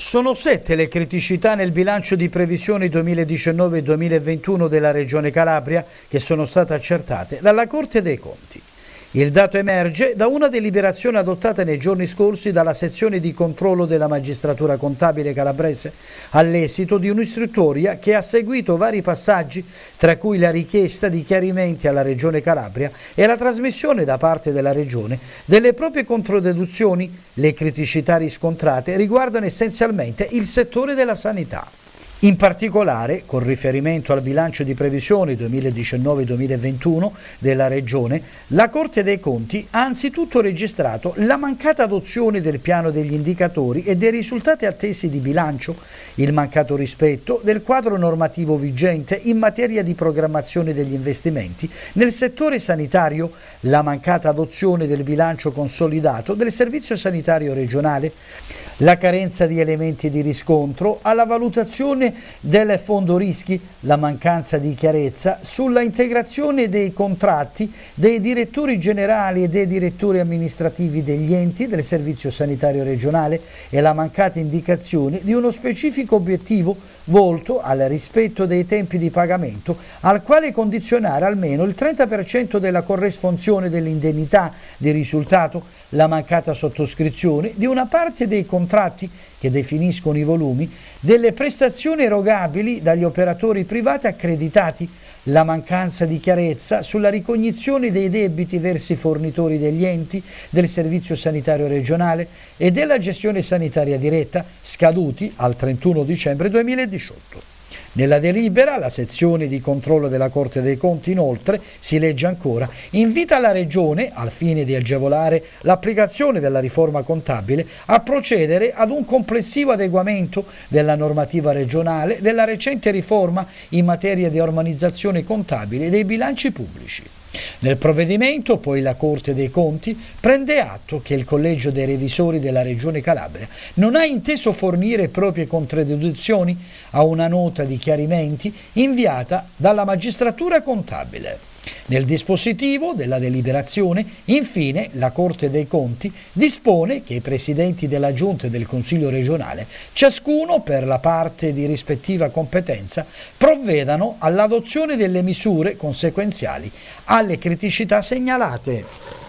Sono sette le criticità nel bilancio di previsione 2019-2021 della Regione Calabria che sono state accertate dalla Corte dei Conti. Il dato emerge da una deliberazione adottata nei giorni scorsi dalla sezione di controllo della magistratura contabile calabrese all'esito di un'istruttoria che ha seguito vari passaggi, tra cui la richiesta di chiarimenti alla Regione Calabria e la trasmissione da parte della Regione delle proprie controdeduzioni. Le criticità riscontrate riguardano essenzialmente il settore della sanità. In particolare, con riferimento al bilancio di previsione 2019-2021 della Regione, la Corte dei Conti ha anzitutto registrato la mancata adozione del piano degli indicatori e dei risultati attesi di bilancio, il mancato rispetto del quadro normativo vigente in materia di programmazione degli investimenti nel settore sanitario, la mancata adozione del bilancio consolidato del Servizio Sanitario Regionale, la carenza di elementi di riscontro alla valutazione del fondo rischi, la mancanza di chiarezza sulla integrazione dei contratti dei direttori generali e dei direttori amministrativi degli enti del Servizio Sanitario Regionale e la mancata indicazione di uno specifico obiettivo volto al rispetto dei tempi di pagamento al quale condizionare almeno il 30% della corresponsione dell'indennità di risultato, la mancata sottoscrizione di una parte dei contratti che definiscono i volumi delle prestazioni erogabili dagli operatori privati accreditati, la mancanza di chiarezza sulla ricognizione dei debiti verso i fornitori degli enti, del Servizio Sanitario Regionale e della gestione sanitaria diretta, scaduti al 31 dicembre 2018. Nella delibera, la sezione di controllo della Corte dei Conti, inoltre, si legge ancora, invita la Regione, al fine di agevolare l'applicazione della riforma contabile, a procedere ad un complessivo adeguamento della normativa regionale della recente riforma in materia di armonizzazione contabile dei bilanci pubblici. Nel provvedimento poi la Corte dei Conti prende atto che il Collegio dei Revisori della Regione Calabria non ha inteso fornire proprie contraddizioni a una nota di chiarimenti inviata dalla magistratura contabile. Nel dispositivo della deliberazione, infine, la Corte dei Conti dispone che i presidenti della Giunta e del Consiglio regionale, ciascuno per la parte di rispettiva competenza, provvedano all'adozione delle misure conseguenziali alle criticità segnalate.